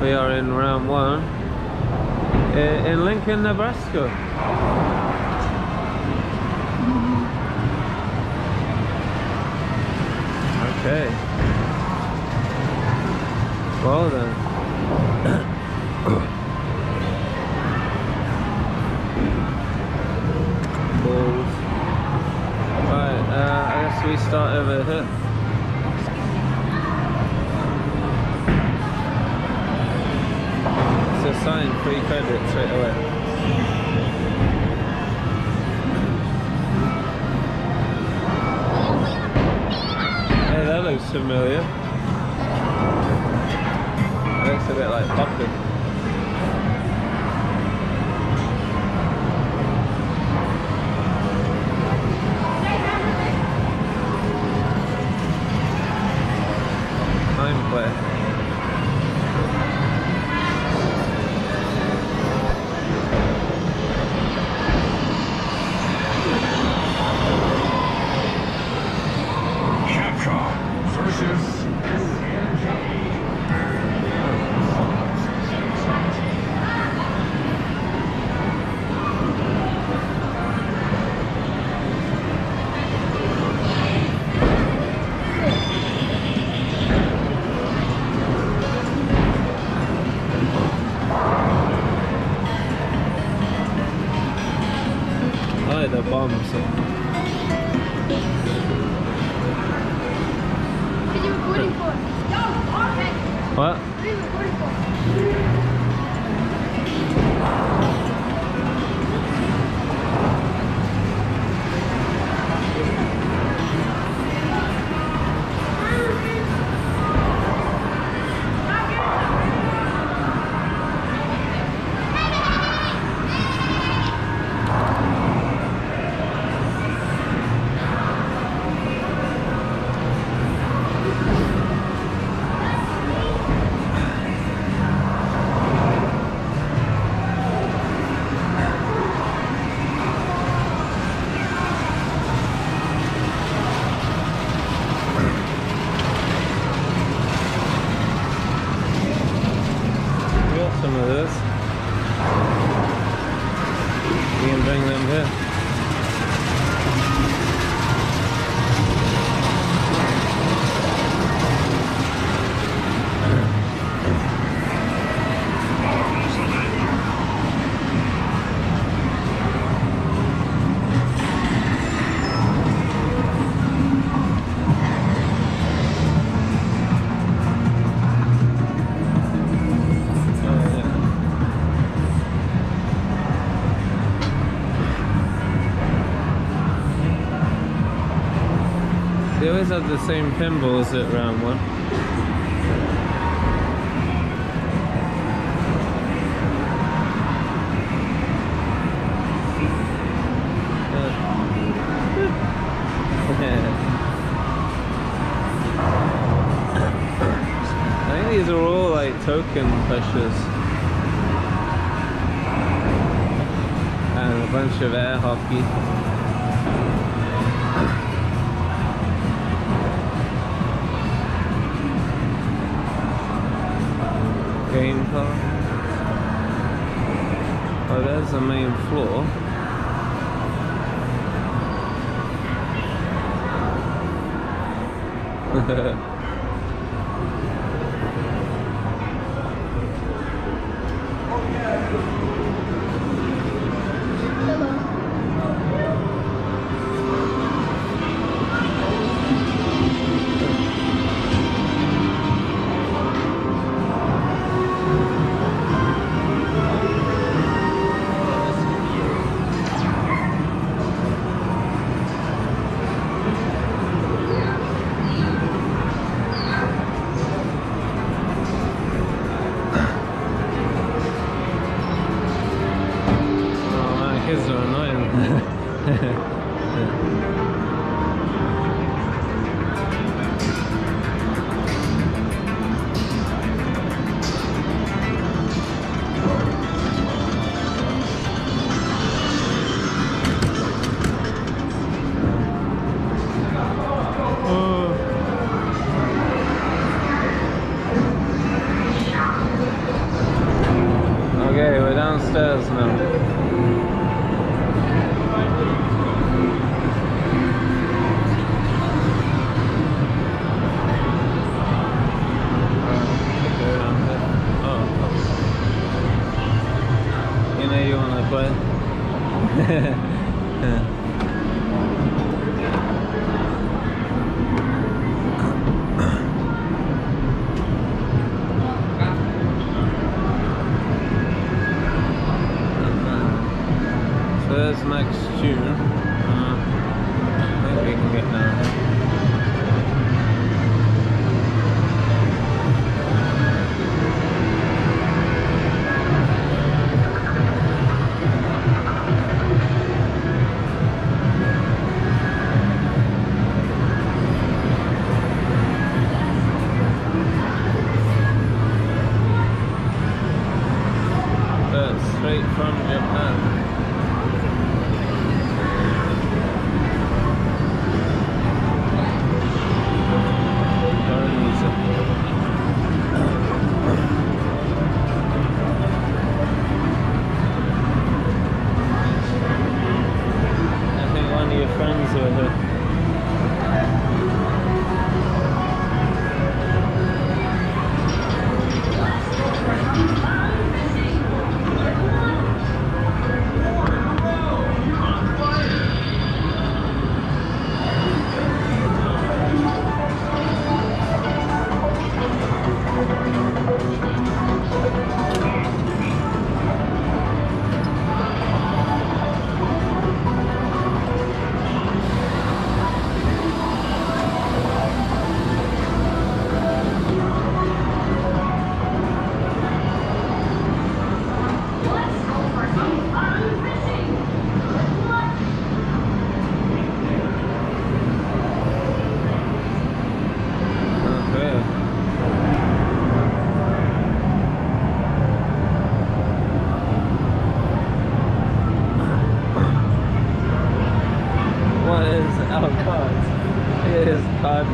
We are in round one uh, in Lincoln, Nebraska. Okay. Well then. Balls. Right, uh, I guess we start over here. Sign, free credit straight away. Hey, that looks familiar. looks a bit like Poppy. What? Always have the same pinballs at round one. Uh, I think these are all like token pushes. And a bunch of air hockey. Game car. Oh, there's the main floor. Oh 关。嗯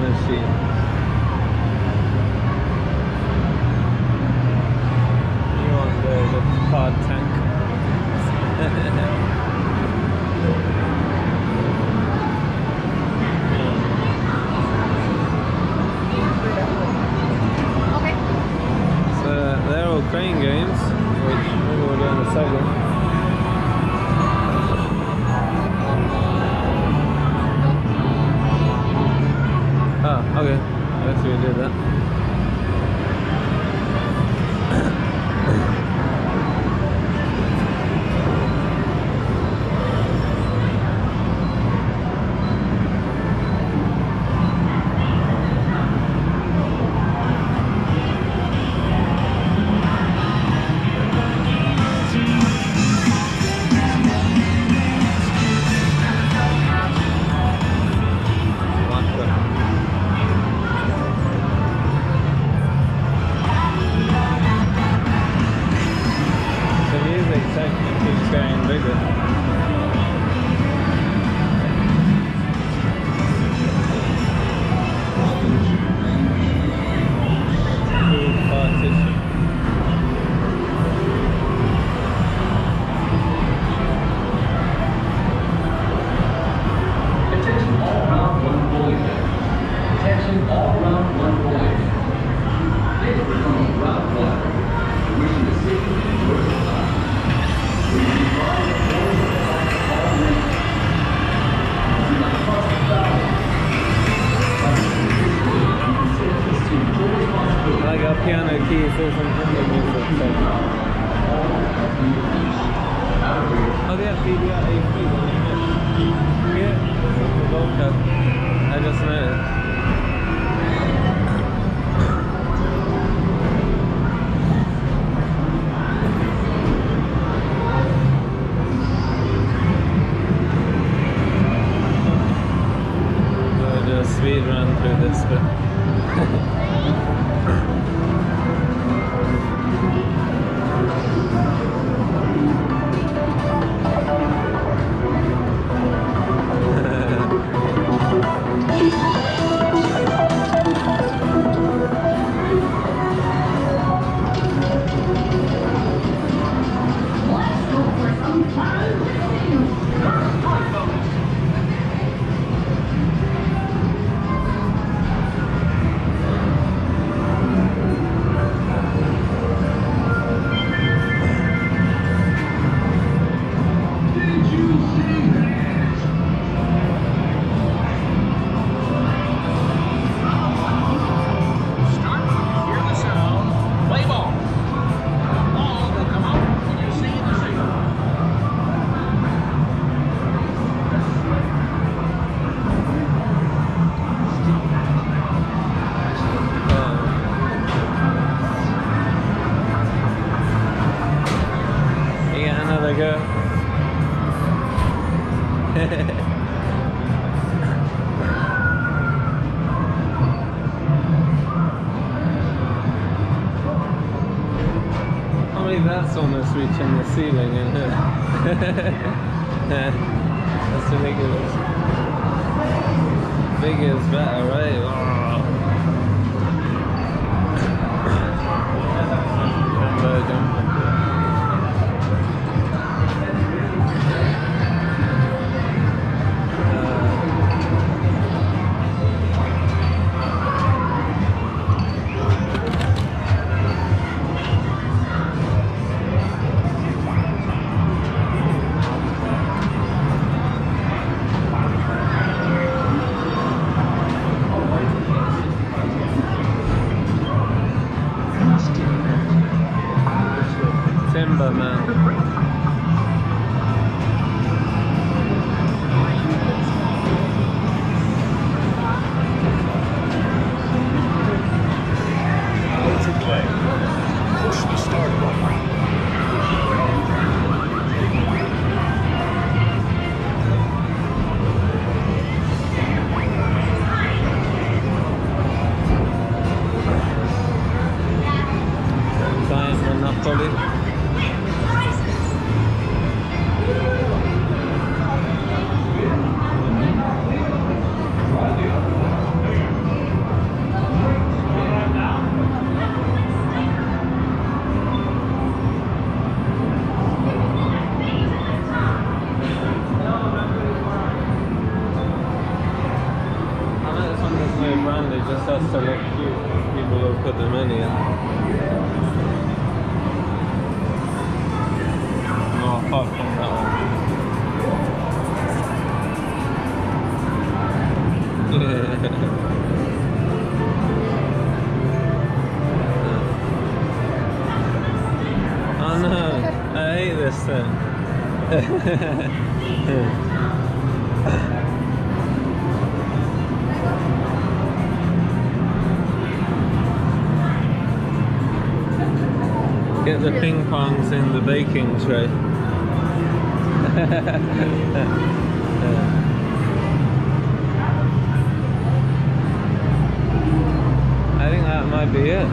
Let's see. You the, the tank. did that. cases and continues itself. अब speed run through this, but that's almost reaching the ceiling in here. that's ridiculous. Bigger is better, right? Oh. No brand, it just has to look cute. People will put the money in. No, apart from that one. oh no, I hate this thing. Get the ping pongs in the baking tray. I think that might be it.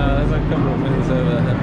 Oh, there's a couple of things over here.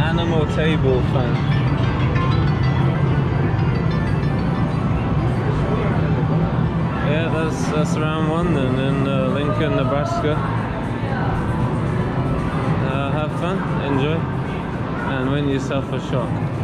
Animal table fan. Yeah, that's that's round one then in uh, Lincoln, Nebraska. Fun, enjoy, and win yourself a shot.